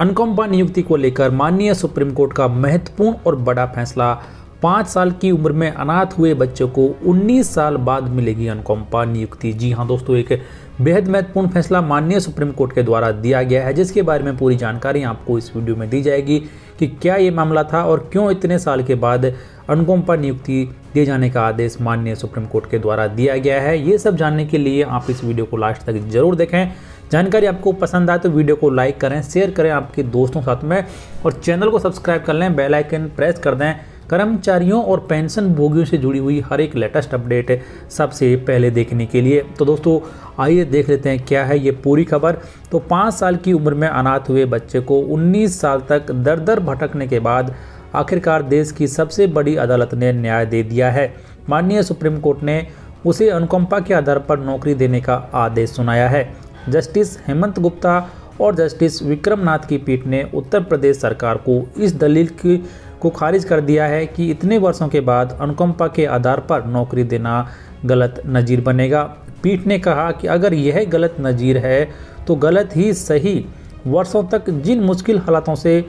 अनुकंपा नियुक्ति को लेकर माननीय सुप्रीम कोर्ट का महत्वपूर्ण और बड़ा फैसला। पाँच साल की उम्र में अनाथ हुए बच्चों को 19 साल बाद मिलेगी अनुकंपा नियुक्ति। जी हाँ दोस्तों, एक बेहद महत्वपूर्ण फैसला माननीय सुप्रीम कोर्ट के द्वारा दिया गया है, जिसके बारे में पूरी जानकारी आपको इस वीडियो में दी जाएगी कि क्या ये मामला था और क्यों इतने साल के बाद अनुकंपा नियुक्ति दिए जाने का आदेश माननीय सुप्रीम कोर्ट के द्वारा दिया गया है। ये सब जानने के लिए आप इस वीडियो को लास्ट तक ज़रूर देखें। जानकारी आपको पसंद आए तो वीडियो को लाइक करें, शेयर करें आपके दोस्तों साथ में और चैनल को सब्सक्राइब कर लें, बेल आइकन प्रेस कर दें। कर्मचारियों और पेंशन भोगियों से जुड़ी हुई हर एक लेटेस्ट अपडेट सबसे पहले देखने के लिए। तो दोस्तों, आइए देख लेते हैं क्या है ये पूरी खबर। तो पाँच साल की उम्र में अनाथ हुए बच्चे को 19 साल तक दर दर भटकने के बाद आखिरकार देश की सबसे बड़ी अदालत ने न्याय दे दिया है। माननीय सुप्रीम कोर्ट ने उसे अनुकंपा के आधार पर नौकरी देने का आदेश सुनाया है। जस्टिस हेमंत गुप्ता और जस्टिस विक्रम नाथ की पीठ ने उत्तर प्रदेश सरकार को इस दलील की, को खारिज कर दिया है कि इतने वर्षों के बाद अनुकंपा के आधार पर नौकरी देना गलत नज़ीर बनेगा। पीठ ने कहा कि अगर यह गलत नज़ीर है तो गलत ही सही। वर्षों तक जिन मुश्किल हालातों से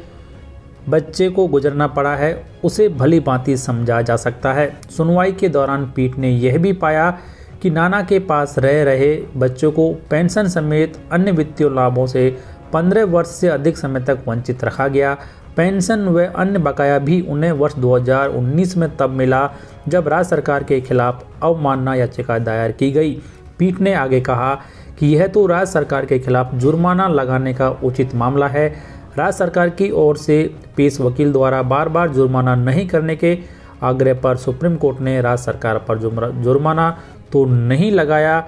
बच्चे को गुजरना पड़ा है, उसे भली भांति समझा जा सकता है। सुनवाई के दौरान पीठ ने यह भी पाया कि नाना के पास रह रहे बच्चों को पेंशन समेत अन्य वित्तीय लाभों से 15 वर्ष से अधिक समय तक वंचित रखा गया। पेंशन व अन्य बकाया भी उन्हें वर्ष 2019 में तब मिला, जब राज्य सरकार के खिलाफ अवमानना याचिका दायर की गई। पीठ ने आगे कहा कि यह तो राज्य सरकार के खिलाफ जुर्माना लगाने का उचित मामला है। राज्य सरकार की ओर से पेश वकील द्वारा बार बार जुर्माना नहीं करने के आग्रह पर सुप्रीम कोर्ट ने राज्य सरकार पर जुर्माना तो नहीं लगाया,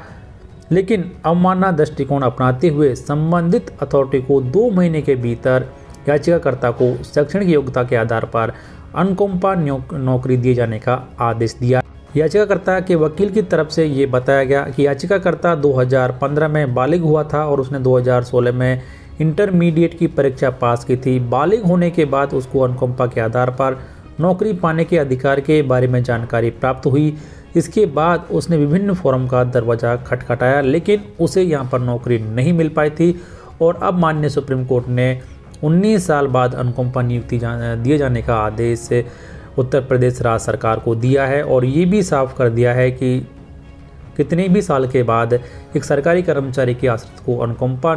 लेकिन अवमानना दृष्टिकोण अपनाते हुए संबंधित अथॉरिटी को दो महीने के भीतर याचिकाकर्ता को शैक्षणिक योग्यता के आधार पर अनकोम्पा नौकरी दिए जाने का आदेश दिया। याचिकाकर्ता के वकील की तरफ़ से ये बताया गया कि याचिकाकर्ता 2015 में बालिग हुआ था और उसने 2016 में इंटरमीडिएट की परीक्षा पास की थी। बालिग होने के बाद उसको अनुकंपा के आधार पर नौकरी पाने के अधिकार के बारे में जानकारी प्राप्त हुई। इसके बाद उसने विभिन्न फोरम का दरवाज़ा खटखटाया लेकिन उसे यहाँ पर नौकरी नहीं मिल पाई थी। और अब माननीय सुप्रीम कोर्ट ने 19 साल बाद अनुकंपा नियुक्ति जा, दिए जाने का आदेश उत्तर प्रदेश राज्य सरकार को दिया है और ये भी साफ़ कर दिया है कि कितने भी साल के बाद एक सरकारी कर्मचारी के आश्रित को अनुकंपा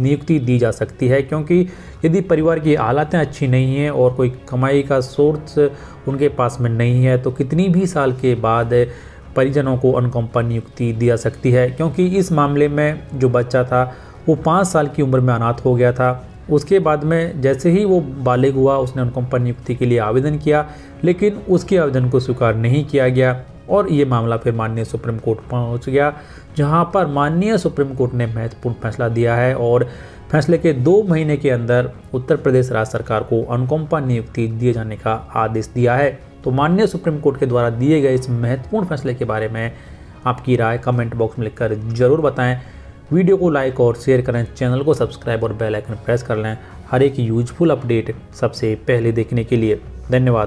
नियुक्ति दी जा सकती है, क्योंकि यदि परिवार की हालातें अच्छी नहीं हैं और कोई कमाई का सोर्स उनके पास में नहीं है तो कितनी भी साल के बाद परिजनों को अनुकंपा नियुक्ति दी जा सकती है, क्योंकि इस मामले में जो बच्चा था, वो पाँच साल की उम्र में अनाथ हो गया था। उसके बाद में जैसे ही वो बालिग हुआ, उसने अनुकंपा नियुक्ति के लिए आवेदन किया, लेकिन उसके आवेदन को स्वीकार नहीं किया गया। और ये मामला फिर माननीय सुप्रीम कोर्ट पहुँच गया, जहाँ पर माननीय सुप्रीम कोर्ट ने महत्वपूर्ण फैसला दिया है और फैसले के दो महीने के अंदर उत्तर प्रदेश राज्य सरकार को अनुकंपा नियुक्ति दिए जाने का आदेश दिया है। तो माननीय सुप्रीम कोर्ट के द्वारा दिए गए इस महत्वपूर्ण फैसले के बारे में आपकी राय कमेंट बॉक्स में लिखकर ज़रूर बताएँ। वीडियो को लाइक और शेयर करें, चैनल को सब्सक्राइब और बेल आइकन प्रेस कर लें। हर एक यूजफुल अपडेट सबसे पहले देखने के लिए धन्यवाद।